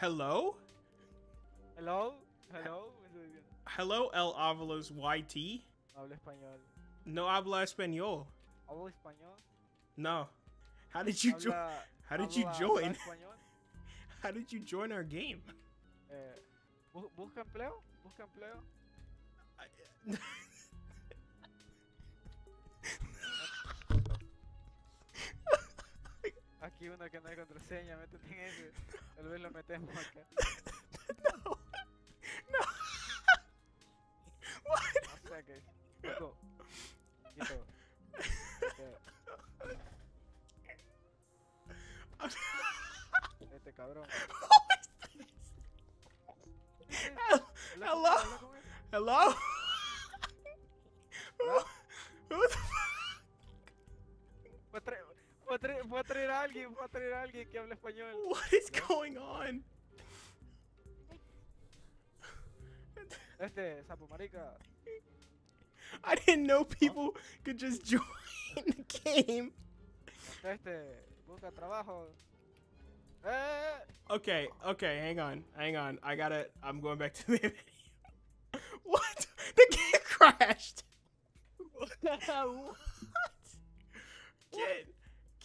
Hello? Hello, hello. me estoy diciendo. Hello, El Avalos YT? Hablo español. No habla español. Hablo español. No. How did you join? How did you join? How did you join our game? Eh, bu- ¿Busca empleo? ¿Busca empleo? I- Aquí uno que no hay contraseña, métete en ese. Tal vez lo metemos acá. no. No. Loco. Quito. Este, cabrón. Hello? Hello? Fue a traer- a alguien, fue a traer a alguien que hable español. What is going on? Este, sapo marica. I didn't know people could just join the game. Este, busca trabajo. Eh, Okay, okay, hang on, hang on. I gotta. I'm going back to the video. What? The game crashed. what? Get,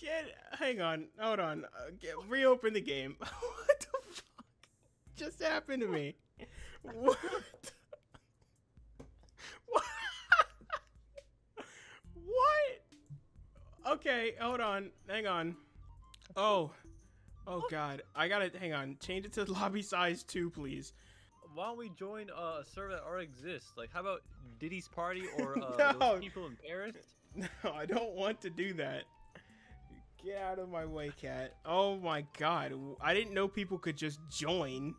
get. Hang on, hold on. Uh, get, reopen the game. what the fuck just happened to me? What? what? what? Okay, hold on. Hang on. Oh. Oh god. I gotta hang on. Change it to lobby size two, please. Why don't we join uh, a server that already exists? Like, how about Diddy's Party or uh, No. those people in Paris? No, I don't want to do that. Get out of my way, cat. Oh my god. I didn't know people could just join.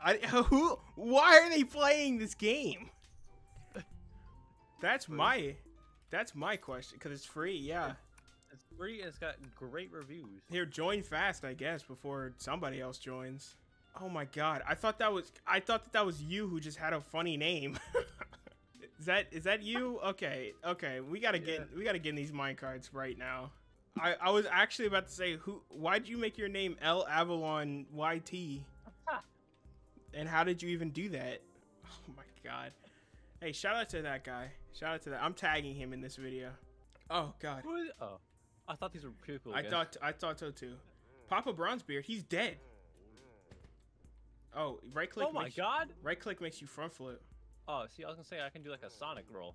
I who why are they playing this game? That's my that's my question cuz it's free. Yeah. It's free and it's got great reviews. Here, join fast, I guess, before somebody else joins. Oh my god, I thought that was I thought that that was you who just had a funny name. is that is that you? Okay, okay, we gotta get we gotta get in these mine cards right now. I I was actually about to say who why'd you make your name L Avalon YT? and how did you even do that? Oh my god. Hey, shout out to that guy. Shout out to that. I'm tagging him in this video. Oh god. Who is? Oh, I thought these were people. I again. thought I thought so too. Papa Bronzebeard, he's dead. Oh, right click. Oh my makes, god! Right click makes you front flip. Oh, see, I was gonna say I can do like a Sonic roll.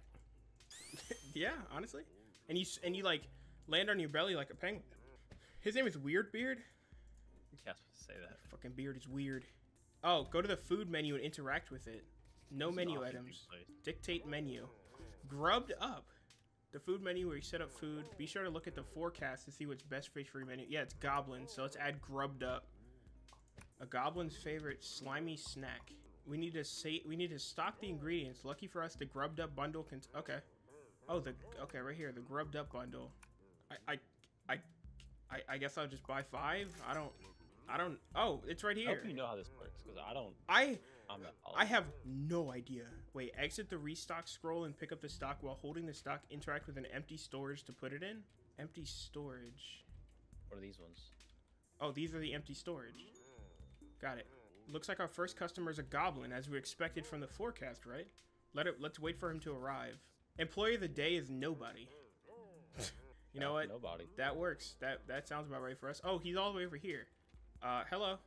yeah, honestly. And you and you like land on your belly like a penguin. His name is Weird Beard. Yeah, I was supposed to say that. Fucking beard is weird. Oh, go to the food menu and interact with it. No This menu items. Dictate menu. Grubbed up. The food menu where you set up food. Be sure to look at the forecast to see what's best fish for your menu. Yeah, it's goblin, so let's add grubbed up. A goblin's favorite slimy snack. We need to say we need to stock the ingredients. Lucky for us, the grubbed up bundle can. Okay. Oh, the okay right here, the grubbed up bundle. I I I I, I guess I'll just buy five. I don't. I don't. Oh, it's right here. I here. hope you know how this works because I don't. I I'm not. I have no idea. Wait, exit the restock scroll and pick up the stock while holding the stock. Interact with an empty storage to put it in. Empty storage. What are these ones? Oh, these are the empty storage. Got it. Looks like our first customer is a goblin, as we expected from the forecast, right? Let it. Let's wait for him to arrive. Employee of the day is nobody. you know what? Nobody. That works. That that sounds about right for us. Oh, he's all the way over here. Uh, hello.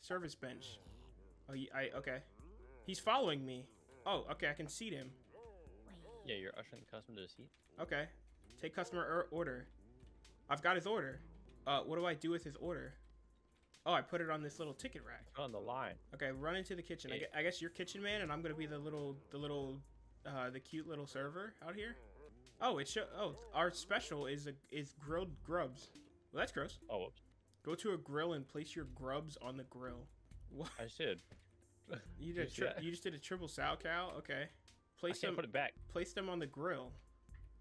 Service bench. Oh, he, I okay. He's following me. Oh, okay. I can seat him. Yeah, you're ushering the customer to the seat. Okay. Take customer er- order. I've got his order. Uh, what do I do with his order? Oh, I put it on this little ticket rack. On the line. Okay, run into the kitchen. I Yeah. gue- I guess you're kitchen man, and I'm gonna be the little, the little, uh, the cute little server out here. Oh, it show. Oh, our special is a is grilled grubs. Well, that's gross. Oh, whoops. Go to a grill and place your grubs on the grill. What? I did. You did a Just tri- you just did a triple Salchow. Okay. I Place can't them. put it back. Place them on the grill.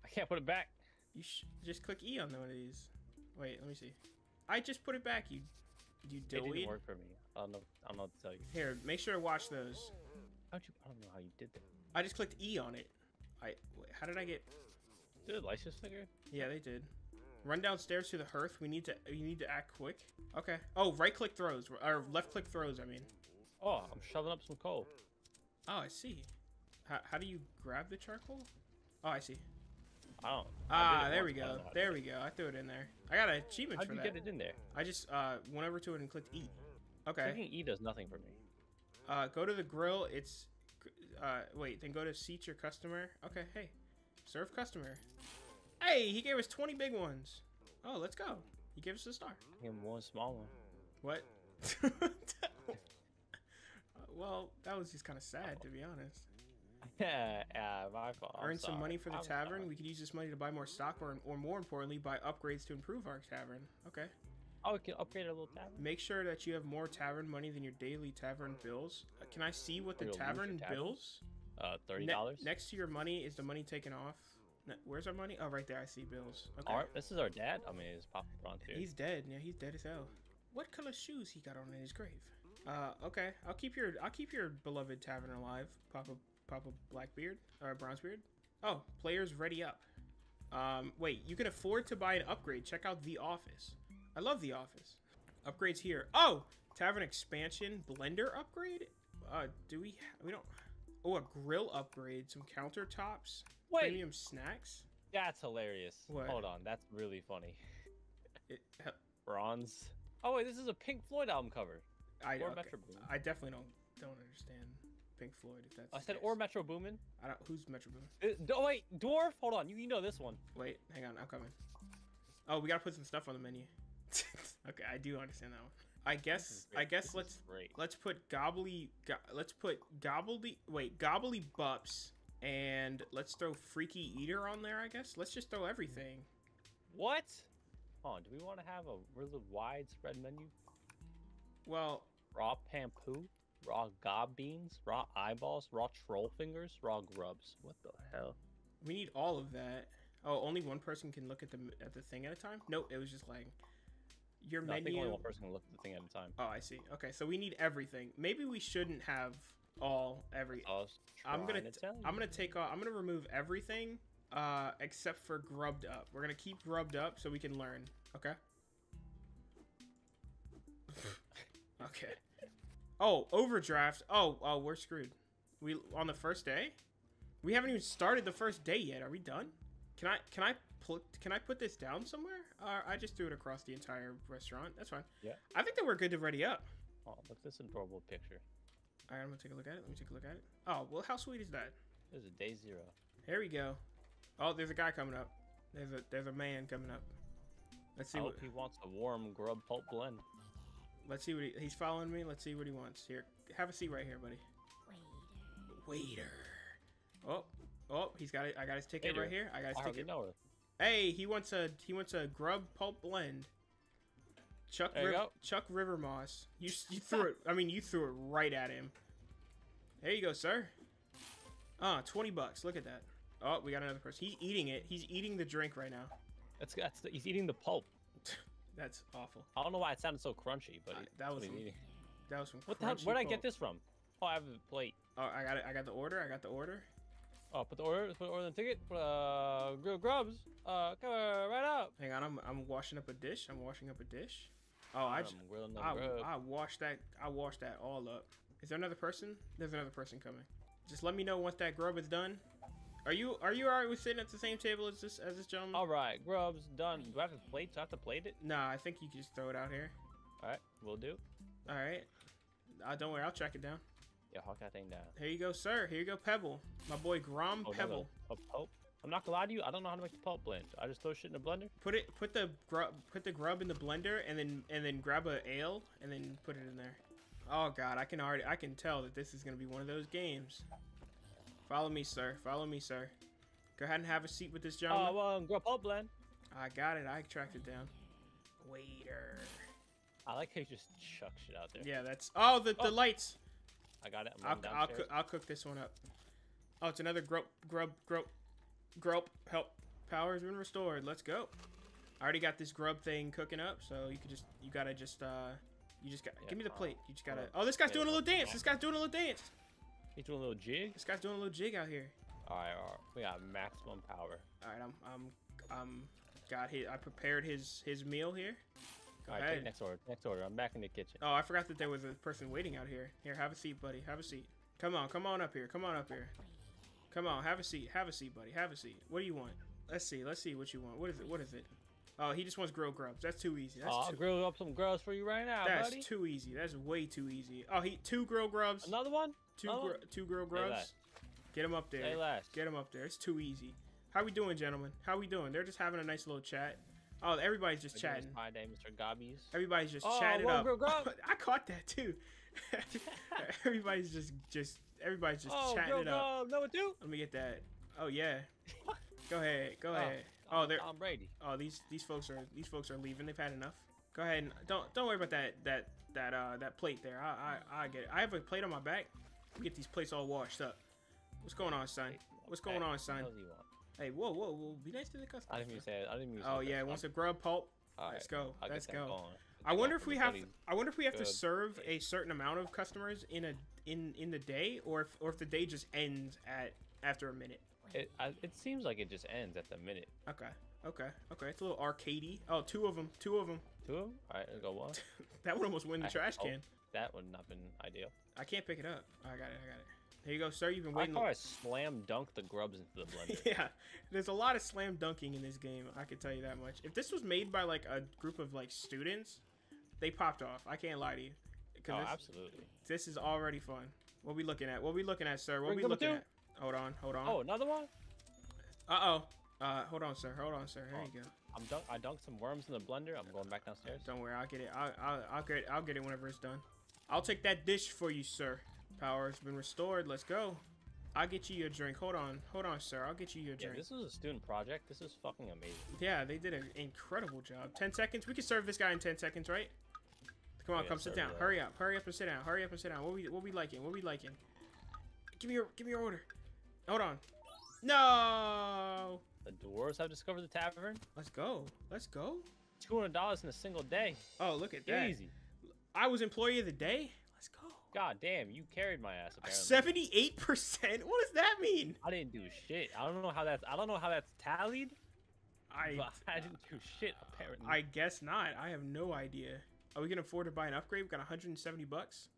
I can't put it back. You sh- just click E on one of these. Wait, let me see. I just put it back. You, you It didn't work for me. I don't know. I don't know what to tell you. Here, make sure to watch those. How'd you? I don't know how you did that. I just clicked E on it. I. Wait, how did I get? Did license figure? Yeah, they did. Run downstairs to the hearth. We need to. You need to act quick. Okay. Oh, right click throws or left click throws. I mean. Oh, I'm shoving up some coal. Oh, I see. How, how do you grab the charcoal? Oh, I see. I don't. Ah, it there we go. don't know how to There we go. I threw it in there. I got an achievement How'd for you get it in there? I just uh went over to it and clicked eat. Okay. Clicking E does nothing for me. Uh, go to the grill. It's, uh, wait. Then go to seat your customer. Okay. Hey, serve customer. Hey, he gave us 20 big ones. Oh, let's go. He gave us a star. Give him one small one. What? well, that was just kind of sad, to be honest. Yeah, yeah, my fault. Earn some money for the I'm tavern. sorry. We could use this money to buy more stock, or, or more importantly, buy upgrades to improve our tavern. Okay. Oh, we can upgrade our little tavern. Make sure that you have more tavern money than your daily tavern bills. Uh, can I see what the Or you'll lose your tavern tavern. bills? Uh, thirty Ne- dollars. next to your money is the money taken off. Ne- Where's our money? Oh, right there. I see bills. Okay. Right, this is our dad. I mean, it's Papa here. He's dead. Yeah, he's dead as hell. What color shoes he got on in his grave? Uh, okay. I'll keep your I'll keep your beloved tavern alive, Papa Papa Blackbeard or Bronzebeard. Oh, players ready up. Um, wait, you can afford to buy an upgrade. Check out The Office. I love The Office. Upgrades here. Oh, tavern expansion blender upgrade. Uh, do we we don't? Oh, a grill upgrade, some countertops, Wait, premium snacks. that's hilarious. What? Hold on, that's really funny. It, Bronze. Oh wait, this is a Pink Floyd album cover. I Or okay. Metro Boomin. I definitely don't don't understand Pink Floyd. If that's I said or Metro Boomin. I don't. Who's Metro Boomin? Uh, Oh wait, Dwarf. Hold on, you, you know this one. Wait, hang on. I'm coming. Oh, we gotta put some stuff on the menu. okay, I do understand that one. I guess. I guess let's let's put gobbly. Go, let's put gobbly. Wait, gobbly bups, and let's throw freaky eater on there. I guess. Let's just throw everything. What? Hold on, do we want to have a really widespread menu? Well, Raw pampoo, raw gob beans, raw eyeballs, raw troll fingers, raw grubs. What the hell? we need all of that. Oh, only one person can look at the at the thing at a time. Nope, it was just like your No, I think menu. only one person can look at the thing at a time. Oh, I see. Okay, so we need everything. Maybe we shouldn't have all every. I was I'm gonna to I'm gonna take off. I'm gonna remove everything, uh, except for grubbed up. We're gonna keep grubbed up so we can learn. Okay. okay. Oh, overdraft. Oh, oh, we're screwed. We on the first day. We haven't even started the first day yet. Are we done? Can I can I put can I put this down somewhere? Uh, I just threw it across the entire restaurant. That's fine. Yeah. I think that we're good to ready up. Oh, look at this adorable picture. All right, I'm gonna take a look at it. Let me take a look at it. Oh, well, how sweet is that? This a day zero. Here we go. Oh, there's a guy coming up. There's a there's a man coming up. Let's see I what he wants a warm grub pulp blend. let's see what he, he's following me. Let's see what he wants. Here, have a seat right here, buddy. Waiter. Waiter. Oh, oh, he's got it. I got his ticket Waiter. right here. I got his I hardly ticket. know her. Hey, he wants a he wants a grub pulp blend. Chuck There you Riv- go. Chuck River Moss. You you threw it. I mean, you threw it right at him. There you go, sir. Ah, 20 bucks. Look at that. Oh, we got another person. He's eating it. He's eating the drink right now. That's that's the, he's eating the pulp. That's awful. I don't know why it sounded so crunchy, but Uh, that was what he's some. That was from. What the hell? Where'd I get this from? Oh, I have a plate. Oh, I got it. I got the order. I got the order. Oh, put the order, put the order in the ticket. Put uh, grill grubs. Uh, come right up. Hang on. I'm I'm washing up a dish. I'm washing up a dish. Oh, I just I. I washed that. I washed that all up. Is there another person? There's another person coming. Just let me know once that grub is done. Are you Are you alright with sitting at the same table as this as this gentleman? All right, grubs done. Do I have to plate? Do I have to plate it? Nah, I think you can just throw it out here. All right, we'll do. All right. Uh, don't worry, I'll track it down. Yeah, hawk that thing down. Here you go, sir. Here you go, Pebble. My boy Grom Oh, Pebble. no, A pulp. I'm not gonna lie to you. I don't know how to make the pulp blend. I just throw shit in a blender. Put it. Put the grub. Put the grub in the blender, and then and then grab a ale, and then put it in there. Oh God, I can already. I can tell that this is gonna be one of those games. Follow me, sir. Follow me, sir. Go ahead and have a seat with this gentleman. Oh, well, grub pulp blend. I got it. I tracked it down. Waiter. I like how you just chuck shit out there. Yeah, that's. Oh, the, the Oh. lights. I got it. I'll, I'll, cook, I'll cook this one up. Oh, it's another grub, grub, grub, grub. Help. Power has been restored. Let's go. I already got this grub thing cooking up, so you could just, you gotta just, uh, you just got. Yeah, give me the uh, plate. You just gotta. uh, Oh, this guy's yeah, doing a little uh, dance. This guy's doing a little dance. He's doing a little jig. This guy's doing a little jig out here. All right, all right. We got maximum power. All right, I'm, I'm, I'm got his. I prepared his his meal here. Go All right, ahead. next order. Next order. I'm back in the kitchen. Oh, I forgot that there was a person waiting out here. Here, have a seat, buddy. Have a seat. Come on, come on up here. Come on up here. Come on, have a seat. Have a seat, buddy. Have a seat. What do you want? Let's see. Let's see what you want. What is it? What is it? Oh, he just wants grilled grubs. That's too easy. That's Oh, I'll too. grill up some grubs for you right now, That's buddy. too easy. That's way too easy. Oh, he two grilled grubs. Another one? Two another gr- two grilled grubs. Get him up there. Get him up there. It's too easy. How we doing, gentlemen? How we doing? They're just having a nice little chat. Oh, everybody's just Again, chatting. it's My day, Mr. Gobbies. Everybody's just Oh, chatting one up. grilled grub. I caught that too. everybody's just just everybody's just oh, chatting grill it up. No, number two. Let me get that. Oh yeah. Go ahead. Go Oh, ahead. Oh, they're Tom Brady. oh these these folks are these folks are leaving. They've had enough. Go ahead and don't don't worry about that that that uh that plate there. I I I get it. I have a plate on my back. We get these plates all washed up. What's going on, son? What's going on, son? What else do you want? Hey, whoa, whoa, whoa! Be nice to the customer. I didn't even say it. I didn't even. Oh yeah, that. wants a grub pulp. All Let's right, go. I'll Let's go. I wonder if we have. I wonder if we have to serve a certain amount of customers in a in in the day, or if or if the day just ends at after a minute. It, I, it seems like it just ends at the minute. Okay. Okay. Okay. It's a little arcadey. Oh, two of them. Two of them. Two of them? All right, let's go one. That would almost win the I- trash oh. can. That would not have been ideal. I can't pick it up. I got it. I got it. Here you go, sir. You've been waiting. I thought I slam dunked the grubs into the blender. yeah, there's a lot of slam dunking in this game. I can tell you that much. If this was made by like a group of like students, they popped off. I can't lie to you. oh, Because this, absolutely. this is already fun. What we looking at? What we looking at, sir? What Ring we looking two. at? Hold on, hold on. Oh, another one? Uh oh. Uh, hold on, sir. Hold on, sir. There Oh. you go. I'm dunk. I dunked some worms in the blender. I'm going back downstairs. Don't worry, I'll get it. I'll, I'll, I'll get it. I'll get it whenever it's done. I'll take that dish for you, sir. Power has been restored. Let's go. I'll get you your drink. Hold on, hold on, sir. I'll get you your drink. Yeah, this was a student project. This is fucking amazing. Yeah, they did an incredible job. Ten seconds. We can serve this guy in ten seconds, right? Come on, yeah, come sit down. that. Hurry up, hurry up and sit down. Hurry up and sit down. What we what we liking? What we liking? Give me your give me your order. Hold on. No. The dwarves have discovered the tavern. Let's go. Let's go. Two hundred dollars in a single day. Oh, look at that. Easy. I was employee of the day. God damn, you carried my ass. Apparently. Seventy-eight percent. What does that mean? I didn't do shit. I don't know how that's. I don't know how that's tallied. I I didn't do shit. Apparently. I guess not. I have no idea. Are we gonna afford to buy an upgrade? We got 170 bucks.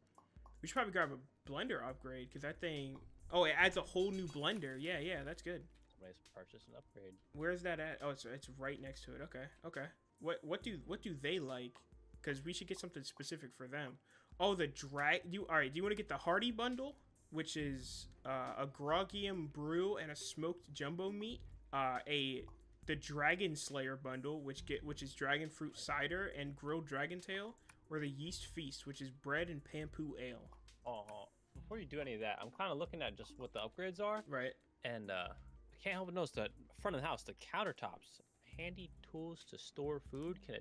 We should probably grab a blender upgrade because that thing. Oh, it adds a whole new blender. Yeah, yeah, that's good. Somebody's purchased an upgrade. Where's that at? Oh, it's it's right next to it. Okay, okay. What what do what do they like? Because we should get something specific for them. Oh, the drag. You all right? Do you want to get the Hardy bundle, which is uh, a Grogium brew and a smoked jumbo meat? Uh, a the Dragon Slayer bundle, which get which is dragon fruit cider and grilled dragon tail, or the Yeast Feast, which is bread and pampu ale. Oh, before you do any of that, I'm kind of looking at just what the upgrades are, Right. and uh, I can't help but notice that front of the house, the countertops, handy tools to store food can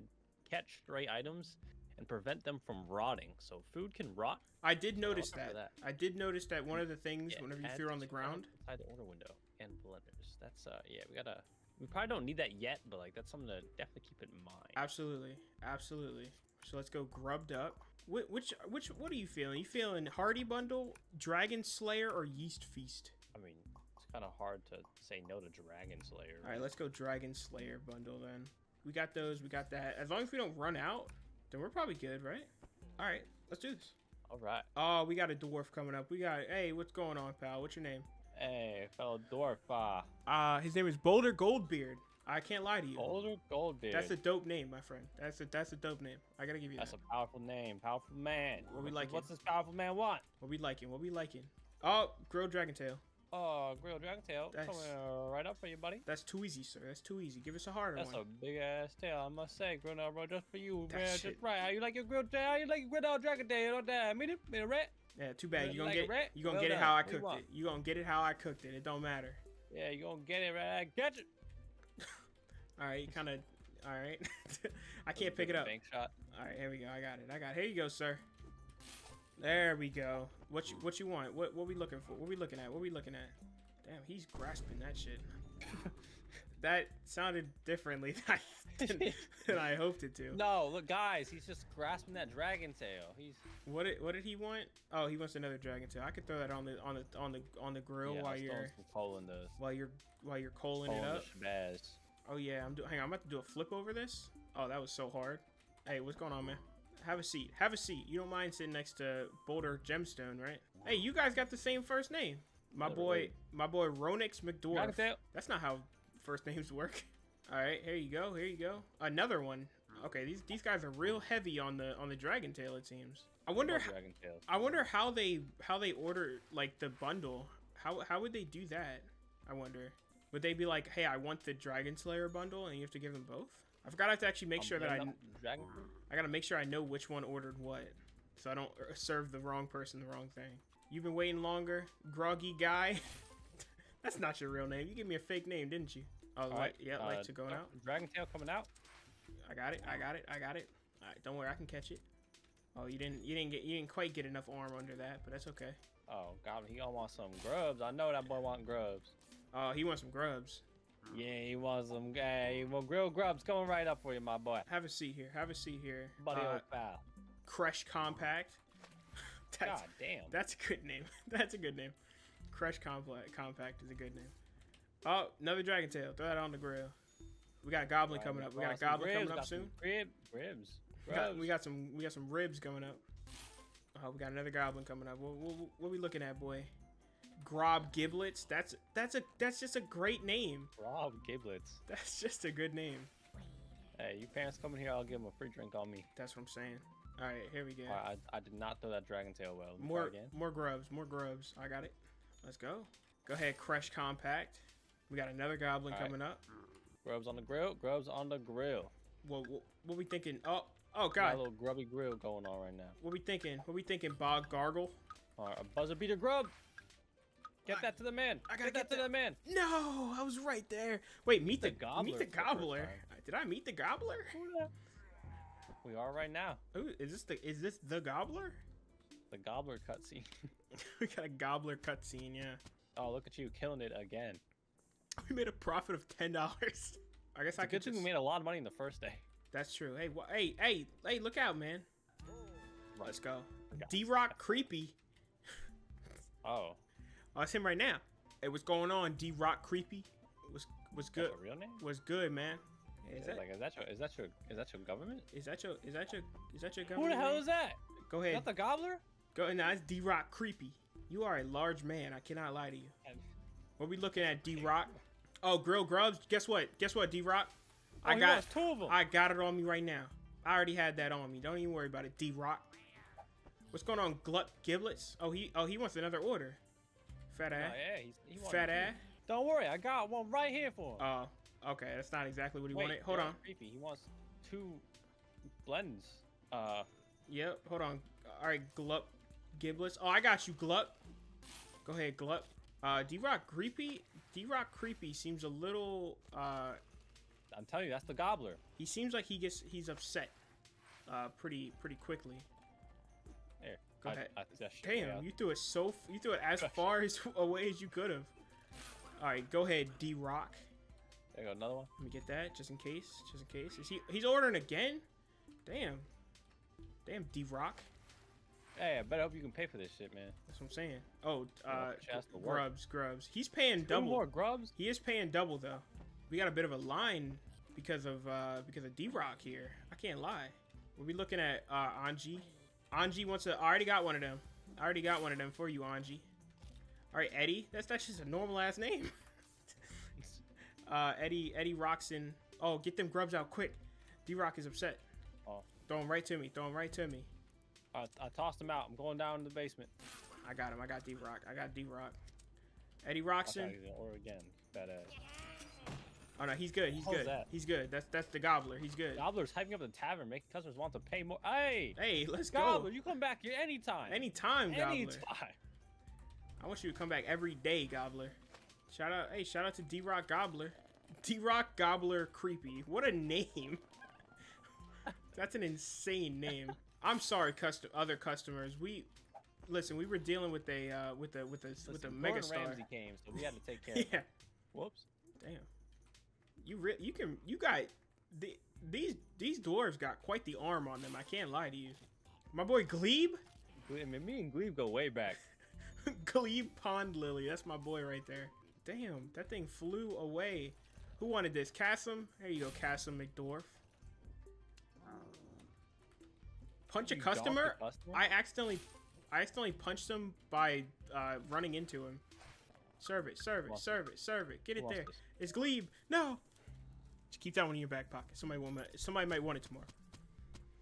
catch stray items and prevent them from rotting. So food can rot. I did notice that. that. I did notice that one of the things Yeah, whenever you threw it on the ground. inside the order window and blenders. That's uh, yeah, we gotta. We probably don't need that yet, but like that's something to definitely keep in mind. Absolutely, absolutely. So let's go grubbed up. Which, which, which, what are you feeling? You feeling Hardy Bundle, Dragon Slayer, or Yeast Feast? I mean, it's kind of hard to say no to Dragon Slayer. All right, let's go Dragon Slayer bundle then. We got those. We got that. As long as we don't run out, then we're probably good, right? All right, let's do this. All right. Oh, we got a dwarf coming up. We got. Hey, what's going on, pal? What's your name? Hey, fellow dwarf. Uh, Uh, his name is Boulder Goldbeard. I can't lie to you. Boulder Goldbeard. That's a dope name, my friend. That's a that's a dope name. I gotta give you That's that. That's a powerful name, powerful man. What we like? What's this powerful man want? What we liking? What we liking? Oh, grilled dragon tail. Oh, grilled dragon tail. That's- Coming uh, right up for you, buddy. That's too easy, sir. That's too easy. Give us a harder That's one. That's a big ass tail, I must say. Grilled out, bro, just for you, That man. Just right. How you like your grilled tail? How you like your grilled out dragon tail? Don't die. Medium, medium red. Yeah, too bad. You gonna like get rat? you gonna Well get it how I cooked it. You gonna get it how I cooked it. It don't matter. Yeah, you gonna get it right. Catch it. All right, you kind of. All right. I can't pick it up. Bank shot. All right, here we go. I got it. I got. It. Here you go, sir. There we go. What you what you want? What what we looking for? What we looking at? What we looking at? Damn, he's grasping that shit. that sounded differently than, than I hoped it to. No, look, guys, he's just grasping that dragon tail. He's What did what did he want? Oh, he wants another dragon tail. I could throw that on the on the on the on the grill yeah, while I you're in the while you're while you're coaling it up. Oh yeah, I'm doing. Hang on, I'm about to do a flip over this. Oh, that was so hard. Hey, what's going on, man? Have a seat. Have a seat. You don't mind sitting next to Boulder Gemstone, right? Hey, you guys got the same first name. My boy, my boy Ronix McDorf. Dragontail. That's not how first names work. All right, here you go. Here you go. Another one. Okay, these these guys are real heavy on the on the Dragon Tail. It seems. I wonder. H- I wonder how they how they order like the bundle. How how would they do that? I wonder. Would they be like, hey, I want the Dragon Slayer bundle, and you have to give them both? I forgot I have to actually make Um, sure that I Dragon. I gotta make sure I know which one ordered what, so I don't uh, serve the wrong person the wrong thing. You've been waiting longer, groggy guy. That's not your real name. You gave me a fake name, didn't you? Oh, All light, right, yeah, uh, lights are going out. Dragontail coming out. I got it. I got it. I got it. All right, don't worry, I can catch it. Oh, you didn't. You didn't get. You didn't quite get enough arm under that, but that's okay. Oh God, he gonna want some grubs. I know that boy want grubs. Oh, he wants some grubs. Yeah, he wants some. Hey, well, Grill grubs coming right up for you, my boy. Have a seat here. Have a seat here. Buddy, Uh, old pal. Crush Compact. That's God damn. that's a good name. that's a good name. Crush Compact Compact is a good name. Oh, another Dragon Tail. Throw that on the grill. We got a Goblin Right, coming up. We got a Goblin ribs, coming up soon. Rib, ribs. We got, we got some we got some ribs coming up. Oh, we got another Goblin coming up. What, what, what we looking at, boy? Grob Giblets. That's that's a that's just a great name. Grob Giblets. That's just a good name. Hey, you parents coming here, I'll give them a free drink on me. That's what I'm saying. All right, here we go. Right, I, I did not throw that dragon tail well. Let me try More again. more grubs, more grubs. I got it. Let's go. Go ahead, Crush Compact. We got another Goblin right. coming up. Grubs on the grill. Grubs on the grill. What, what what we thinking? Oh oh Got a little grubby grill going on right now. What we thinking? What we thinking? Bog Gargle. All right, a buzzer beater grub. Get I- that to the man. I gotta get get that to the man. No, I was right there. Wait, meet the, The gobbler Meet the for the gobbler. Did I meet the gobbler? We are right now. Ooh, is this the is this the gobbler? The gobbler cutscene. we got a gobbler cutscene. Yeah, oh, look at you killing it again. we made a profit of ten dollars. I guess It's I could good thing just. we made a lot of money in the first day. That's true. Hey, hey, hey, hey! Look out, man. Right. Let's go. D Rock creepy. Oh, Oh, it's him right now. Hey, what's going on? D Rock creepy. Was was that's good. your real name? Was good, man. Is that like is that your is that your is that your government? is that your is that your is that your government? Who the hell name? is that? Go Is ahead. that the gobbler? Go. Nah, it's D Rock creepy. You are a large man. I cannot lie to you. What we looking at, D Rock? Oh, Grill Grubs. Guess what? Guess what, D Rock? Oh, I got two of them. I got it on me right now. I already had that on me. Don't even worry about it, D Rock. What's going on, Glut Giblets? Oh, he oh he wants another order. Fat Oh, ass. yeah, he's, he Fat ass. Don't worry, I got one right here for him. Oh, okay. That's not exactly what he Wait, wanted. Hold on. Creepy. He wants two blends. Uh, Yep. Hold on. All right, Glut Giblets. Oh, I got you, Glut. Go ahead, Glut. Uh, D Rock Creepy. D Rock Creepy seems a little. Uh, I'm telling you, that's the gobbler. he seems like he gets he's upset. Uh, pretty pretty quickly. Go ahead. I, shit Damn, you threw it so f- you threw it as far as away as you could have. All right, go ahead, D Rock. There you go, another one. Let me get that just in case. Just in case. Is he? He's ordering again. Damn. Damn, D Rock. Hey, I better hope you can pay for this shit, man. That's what I'm saying. Oh, uh, she has to work. Grubs, Grubs. He's paying Two double. more grubs. He is paying double though. We got a bit of a line because of uh because of D Rock here. I can't lie. We'll be looking at uh Anji. Anji wants to. I already got one of them. I already got one of them for you, Anji. All right, Eddie. That's that's just a normal ass name. uh, Eddie Eddie Roxon. Oh, get them grubs out quick. D Rock is upset. Oh. Throw him right to me. Throw him right to me. I, I tossed him out. I'm going down in the basement. I got him. I got D Rock. I got D Rock. Eddie Roxon. he was gonna order again. Bad ass. Oh no, he's good. He's good. that? He's good. That's that's the gobbler. He's good. Gobbler's hyping up the tavern, making customers want to pay more. Hey, Hey, let's Gobbler, go. you come back here anytime. Anytime, gobbler. Anytime. I want you to come back every day, gobbler. Shout out, hey, shout out to D Rock Gobbler. D Rock Gobbler Creepy. What a name. That's an insane name. I'm sorry, custom other customers. We listen. We were dealing with a uh, with a with a with a Listen, mega Gordon star. Ramsay came, so we had to take care. Yeah. Whoops. Damn. You re- you can you got the these these dwarves got quite the arm on them. I can't lie to you. My boy Glebe, Gle- I mean, me and Glebe go way back. Glebe Pond Lily. That's my boy right there. Damn, that thing flew away. Who wanted this? Cassim? There you go, Cassim McDorf. Punch a customer? customer? I accidentally, I accidentally punched him by uh, running into him. Serve it, serve it, serve it, serve it. Get it there. It's Glebe. No. Just keep that one in your back pocket. Somebody it- Somebody might want it tomorrow.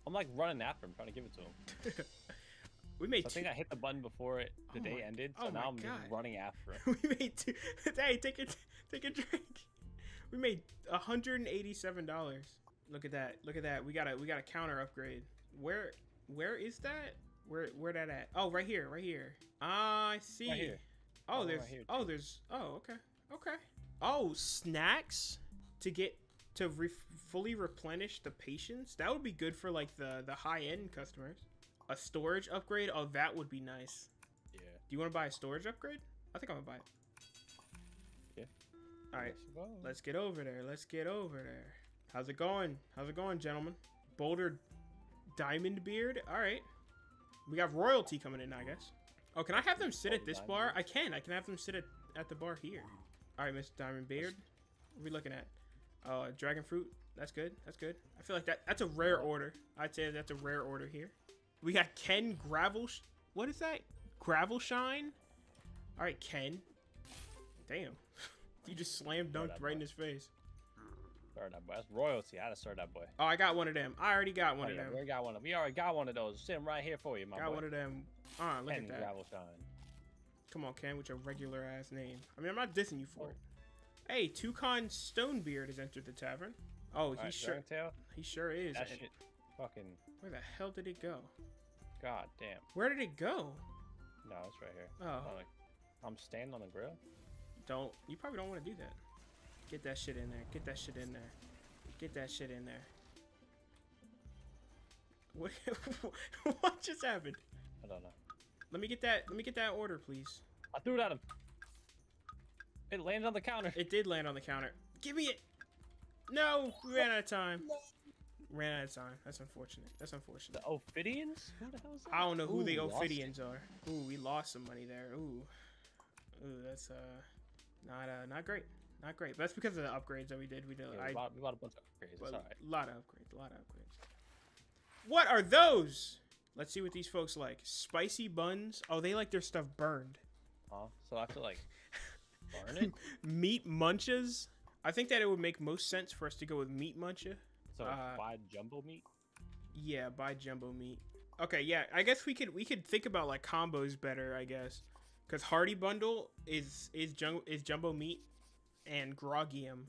I'm like running after him, trying to give it to him. we made So I think I hit the button before it, the Oh day my- ended, so oh now I'm God. running after him. we made two. Hey, take a take a drink. We made hundred and eighty-seven dollars. Look at that. Look at that. We got a we got a counter upgrade. Where where is that? Where where that at? Oh, right here, right here. Ah, I see. Right. Oh, Oh, there's right here, oh there's oh okay okay. Oh, snacks to get to re- fully replenish the patience. That would be good for like the the high end customers. A storage upgrade. Oh, that would be nice. Yeah. Do you want to buy a storage upgrade? I think I'm gonna buy it. Yeah. All right, Let's let's get over there. Let's get over there. How's it going? How's it going, gentlemen? Boulder Diamond Beard. All right. We got royalty coming in, I guess. Oh, can I have them sit at this bar? I can. I can have them sit at, at the bar here. All right, Mr. Diamond Beard. What are we looking at? Oh, dragon fruit. That's good. That's good. I feel like that that's a rare order. I'd say that's a rare order here. We got Ken Gravel. Sh- what is that? Gravel Shine. All right, Ken. Damn. you just slam dunked right in his face. Start that boy. That's royalty. I had to start that boy. Oh, I got one of them. I already got one Oh, of yeah, them. we already got one. Of, we already got one of those sitting right here for you, my Got boy. one of them. Ah, look Ken at that. Gravel Shine. Come on, Ken, with your regular ass name. I mean, I'm not dissing you for Oh. it. Hey, Toucan Stonebeard has entered the tavern. Oh, he Alright, sure Tail. he sure is. That shit. Fucking. Where the hell did it go? God damn. Where did it go? No, it's right here. Oh, I'm standing on the grill. don't. You probably don't want to do that. Get that shit in there. Get that shit in there. Get that shit in there. What? what just happened? I don't know. Let me get that. Let me get that order, please. I threw it at him. It landed on the counter. It did land on the counter. Give me it. No, we ran out of time. Ran out of time. That's unfortunate. That's unfortunate. The Ophidians? Who the hell is that? I don't know who Ooh, the we lost it. Ophidians are. Ooh, we lost some money there. Ooh, ooh, that's uh, not uh, not great. Not great. But that's because of the upgrades that we did. We did. Yeah, I, we, bought, we bought a bunch of upgrades. It's alright. a lot of upgrades. A lot of upgrades. What are those? Let's see what these folks like. Spicy buns. Oh, they like their stuff burned. Oh, So I feel like burn it? Meat munches. I think that it would make most sense for us to go with meat muncha. So Uh, buy jumbo meat? Yeah, buy jumbo meat. Okay, yeah, I guess we could we could think about like combos better, I guess, because Hardy bundle is is jum- is jumbo meat and Grogium,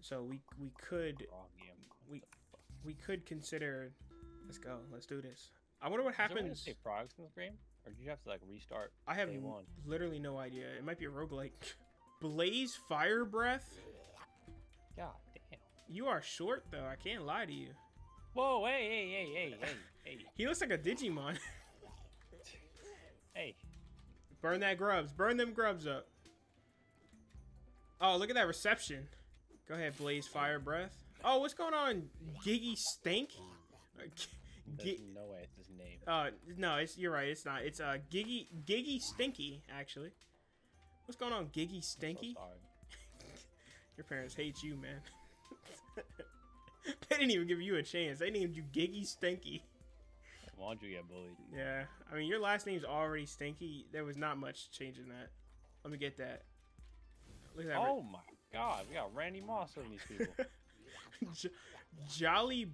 so we we could we we could consider. Let's go. Let's do this. I wonder what Is there a way to happens. save progress in this game? Or do you have to like restart? I have one? literally no idea. It might be a roguelike. Blaze Fire Breath. God damn. You are short though. I can't lie to you. Whoa, hey, hey, hey, hey, hey, hey, He looks like a Digimon. hey. Burn that grubs. Burn them grubs up. Oh, look at that reception. Go ahead, Blaze Fire Breath. Oh, what's going on? Giggy Stink? G- no way it's his name. uh, no, it's you're right. It's not. It's uh, Giggy Giggy Stinky actually. What's going on, Giggy so Stinky? sorry. Your parents hate you, man. they didn't even give you a chance. They named you Giggy Stinky. Why'd you get bullied? Yeah, I mean your last name's already Stinky. There was not much change in that. Let me get that. Look at that. Oh my god, we got Randy Moss on these people. J- Jolly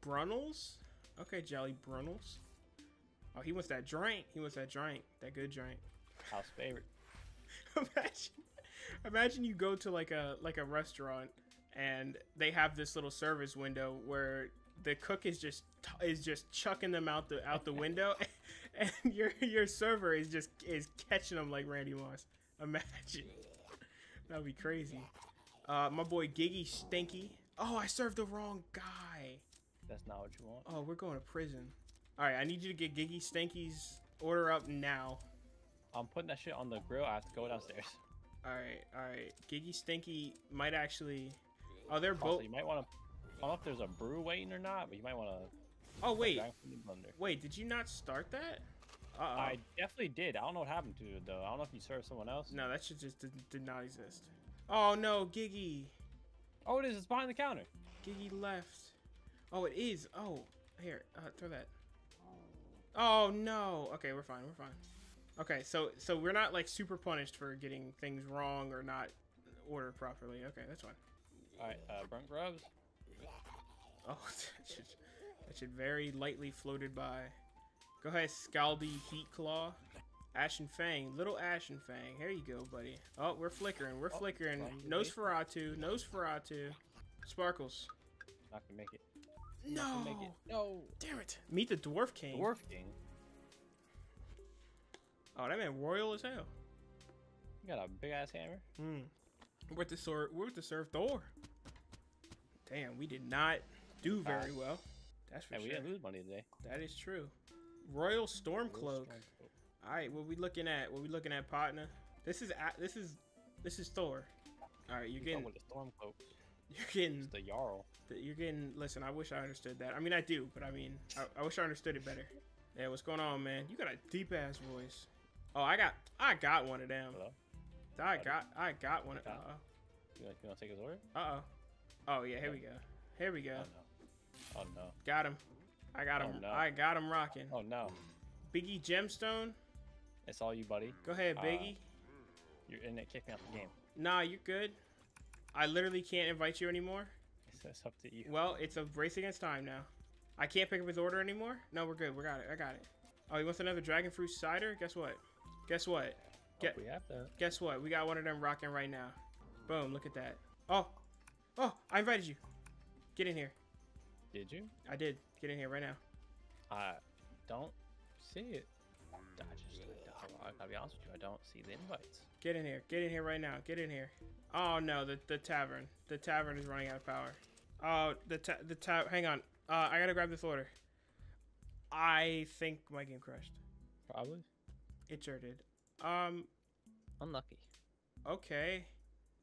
Brunnels? Okay, Jolly Brunnels. Oh, he wants that drink. He wants that drink. That good drink. House favorite. imagine, imagine you go to like a like a restaurant and they have this little service window where the cook is just is just chucking them out the out the window, and your your server is just is catching them like Randy Moss. Imagine. That'd be crazy. Uh, my boy Giggy Stinky. Oh, I served the wrong guy. That's not what you want. Oh, we're going to prison. All right, I need you to get Giggy Stanky's order up now. I'm putting that shit on the grill. I have to go downstairs. All right, all right. Giggy Stinky might actually. Oh, they're both. you might want to. I don't know if there's a brew waiting or not, but you might want to. Oh wait, wait. Did you not start that? Uh oh. I definitely did. I don't know what happened to it though. I don't know if you served someone else. No, that should just did, did not exist. Oh no, Giggy. Oh, it is. It's behind the counter. Giggy left. Oh, it is. Oh, here, uh, throw that. Oh no. Okay, we're fine. We're fine. Okay, so so we're not like super punished for getting things wrong or not ordered properly. Okay, that's fine. All right, uh, burnt grubs. Oh, that should, that should very lightly floated by. Go ahead, Scalby Heat Claw. Ashen Fang, little Ashen Fang. Here you go, buddy. Oh, we're flickering. We're Oh, flickering. from the base. Nosferatu, Nosferatu. Sparkles. Not gonna make it. Not No. make it. No. Damn it. Meet the Dwarf King. Dwarf King. Oh, that man royal as hell. You got a big ass hammer. Hmm. We're with the sword. We're with the serve Thor. Damn, we did not do very well. That's for Hey, we didn't lose money today. That is true. Royal Storm Cloak. All right, what we looking at? What we looking at, partner? This is this is this is Thor. All right, you're getting with the storm cloak. You're getting It's the Jarl. you're getting. Listen, I wish I understood that. I mean, I do, but I mean, I, I wish I understood it better. Yeah, what's going on, man? You got a deep ass voice. Oh, I got I got one of them. Hello. I got I got one. Of, Uh oh. You want, you want to take his order? Uh oh. Oh yeah, here we go. Here we go. Oh no. Oh no. Got him. I got him. Oh, no. I got him rocking. Oh no. Biggie Gemstone. It's all you, buddy. Go ahead, Uh, Biggie. You're in it. Kick me out the game. Nah, you're good. I literally can't invite you anymore. It's, up to you. Well, it's a race against time now. I can't pick up his order anymore. No, we're good. We got it. I got it. Oh, he wants another dragon fruit cider. Guess what? Guess what? Oh, Get Oh, we have to. guess what? We got one of them rocking right now. Boom! Look at that. Oh, oh! I invited you. Get in here. Did you? I did. Get in here right now. I don't see it. I just, I, I gotta be honest with you. I don't see the invites. Get in here. Get in here right now. Get in here. Oh no, the the tavern. The tavern is running out of power. Oh, the ta- the ta- Hang on. Uh, I gotta grab this order. I think my game crashed. Probably. It sure did. Um. Unlucky. Okay.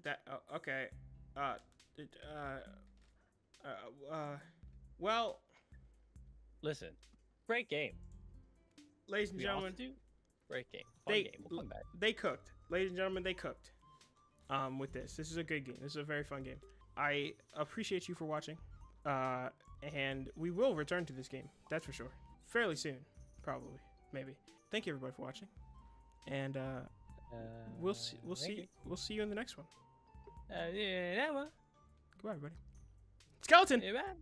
That. Uh, okay. Uh. it, Uh. Uh. Uh. Well, Listen, great game. ladies and gentlemen, great game. Fun They- game. We'll come back. they cooked. Ladies and gentlemen, they cooked. Um, with this, this is a good game. This is a very fun game. I appreciate you for watching. Uh, and we will return to this game. That's for sure. Fairly soon, probably, maybe. Thank you everybody for watching. And uh, Uh, we'll see. We'll thank see. We'll see you in the next one. Uh, yeah, yeah, Goodbye, everybody. Skeleton. yeah, man.